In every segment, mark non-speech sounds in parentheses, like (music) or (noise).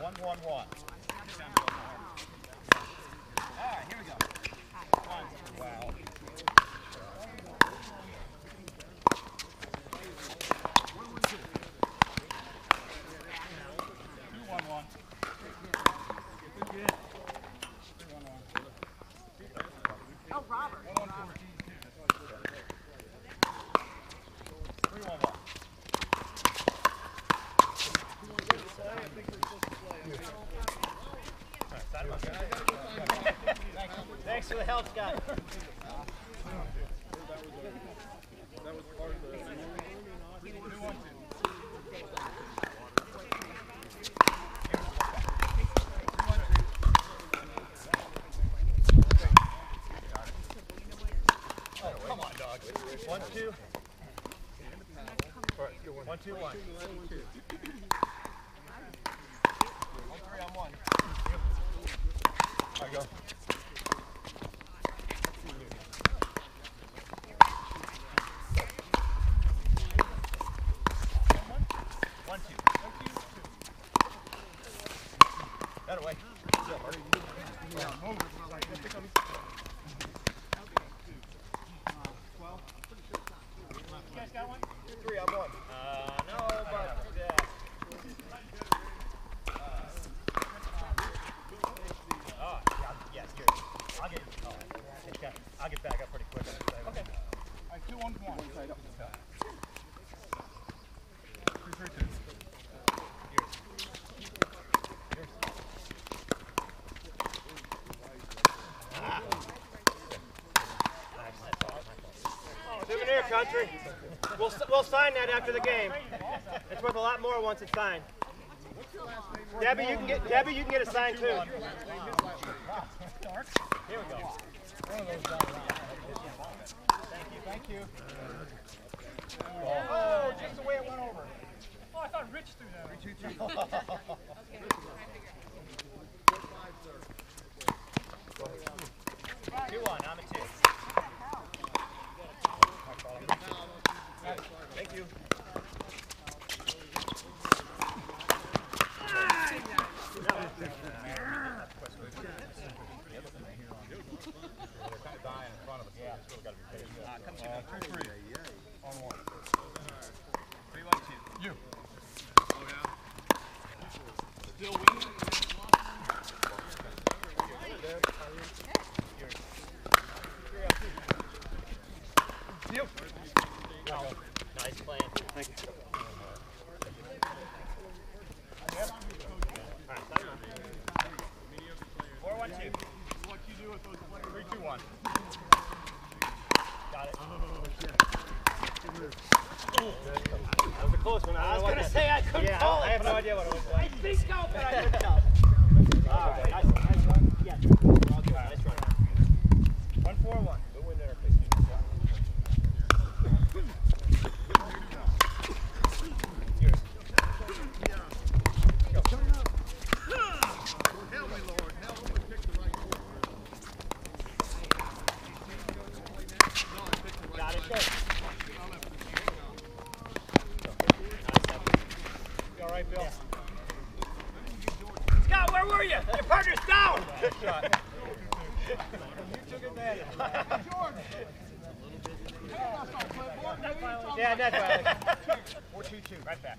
One, one, one. All right, here we go. One. Wow. Two one one. Oh, Robert. Three, one, one. Thanks for the help, Scott. Oh, come on, dog. One, two. One, two, one. One, three on one. There you go. One, two. That away. You guys got one? Three on one. Uh, no, but yeah. Oh, yeah, yes, here. I'll get. Oh, okay. I'll get back up pretty quick. Okay. All right, two one one. Three three two. Souvenir country. We'll, we'll sign that after the game. It's worth a lot more once it's signed. Debbie, you can get Debbie, you can get a sign too. Here we go. Thank you. Oh, just the way it went over. Oh, I thought Rich threw that. (laughs) (laughs) Two one, I'm a two. Thank you. Three three. On one. Three one two. You. You. Nice plan. Thank you. Four one two. What you do with those players? Three two one. Got it. That was a close one. I, was going to say I couldn't yeah, call I, I have no idea what it was. I think so, but I couldn't tell. All right, nice, nice run. Yeah, all good. Nice run. One four one. We'll win there, Yeah, that's why. 422, right back.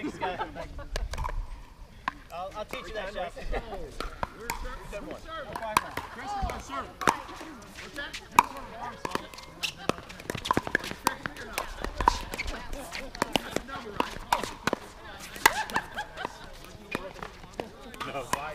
Thanks, Scott. I'll, I'll teach you that, Jeff. We're serving. Chris is our server. No, why?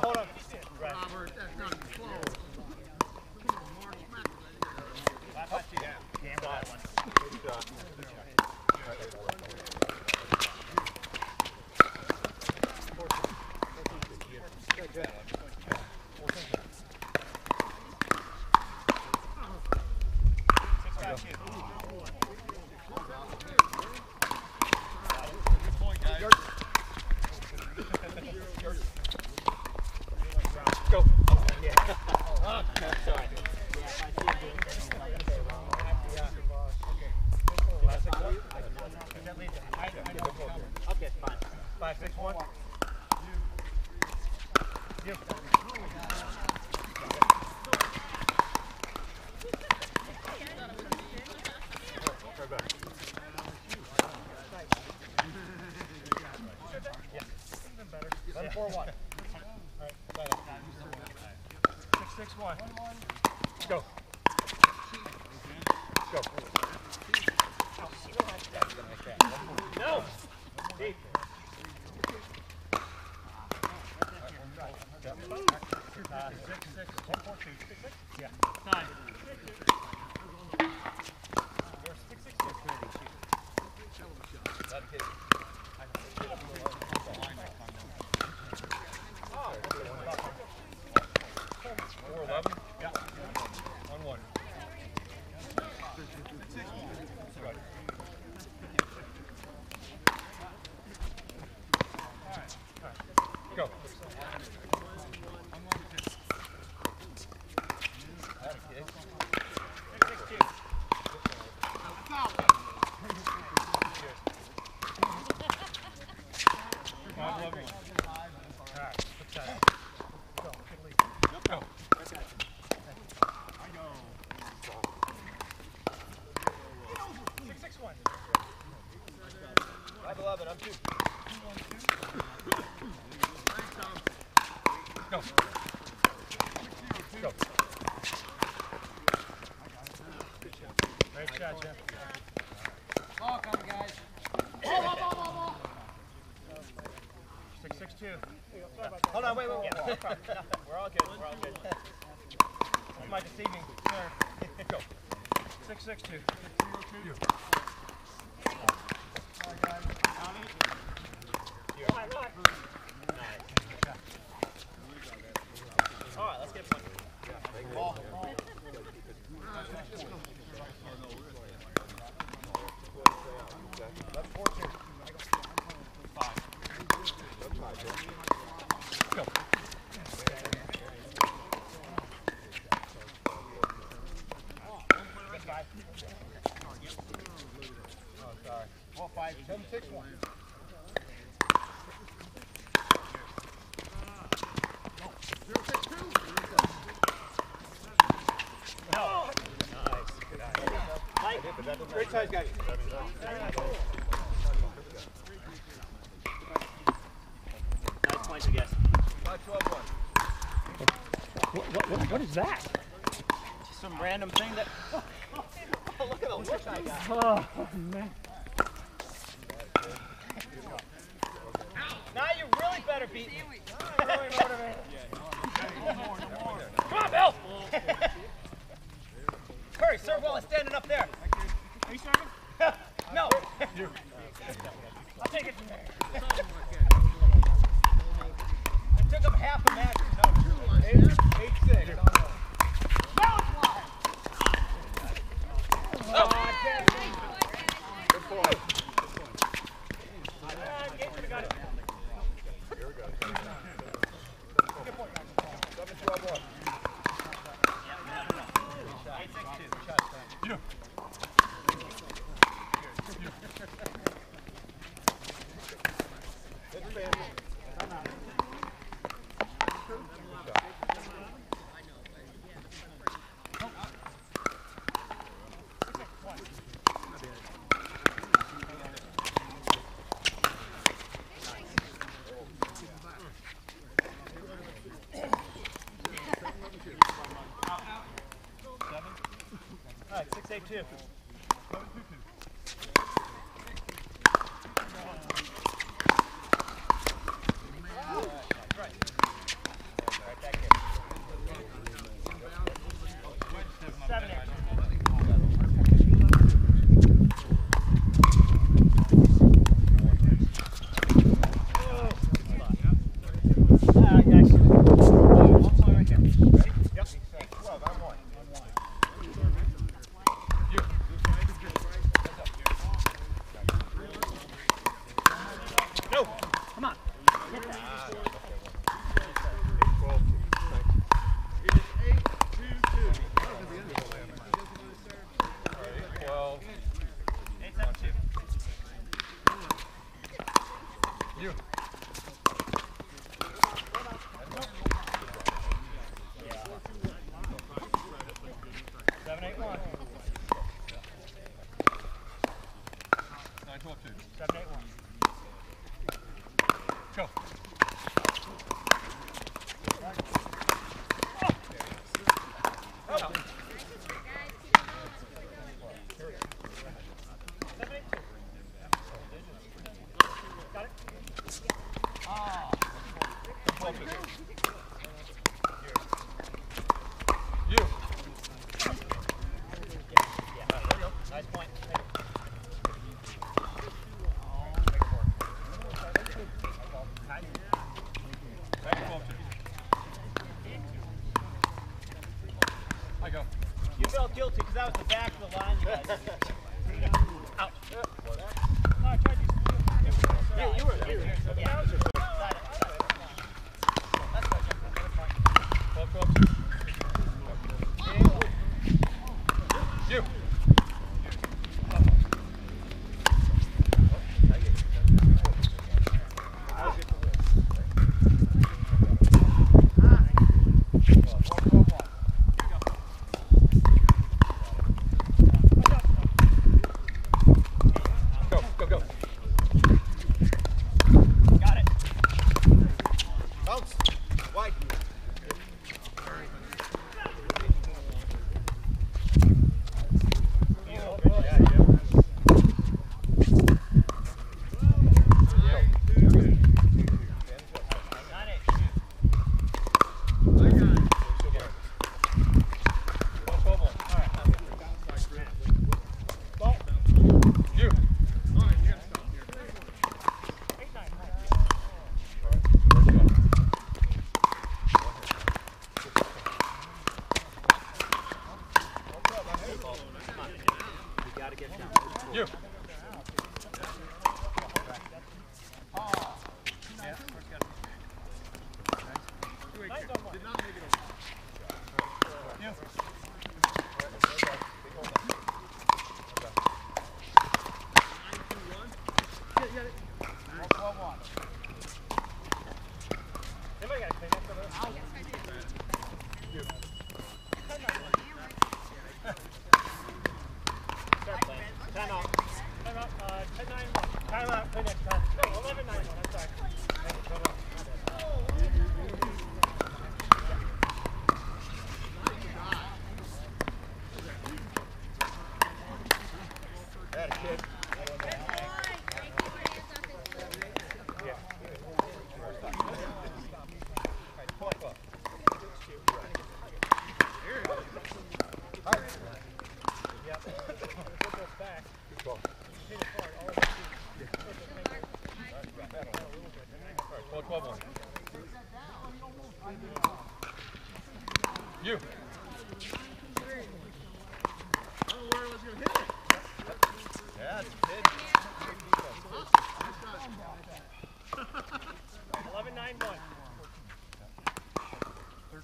hold on. Great shot, Jeff. Ball coming, guys. Six, six, two. Hold on, wait, wait, wait. No (laughs) We're all good. We're all good. That's my deceiving serve. Go. Six, six, two. You. All right, let's get one. Left four, two. Go. Five. Oh, sorry. Four, five, seven, six, one. No. Nice. Good eye. Mike. Great size, guys. Nice points, I guess. Five, twelve, one. What, that? Some random thing that. (laughs) Oh, look at the look I got. Oh, man. Now you really better beat me. (laughs) Come on, Bill. (laughs) Curry, serve while it's standing up there. Are you serving? no. I'll take it from there. It took him half a match. No. Eight, eight, six. Oh. Good point. Seven, twelve, one. Eight, six, two. You. Good fan. All right,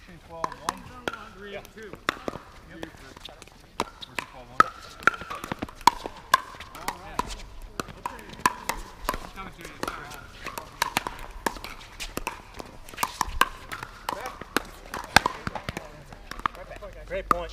Version 12 1. Three, yeah. 2. Yep. Version 12 1. Great point.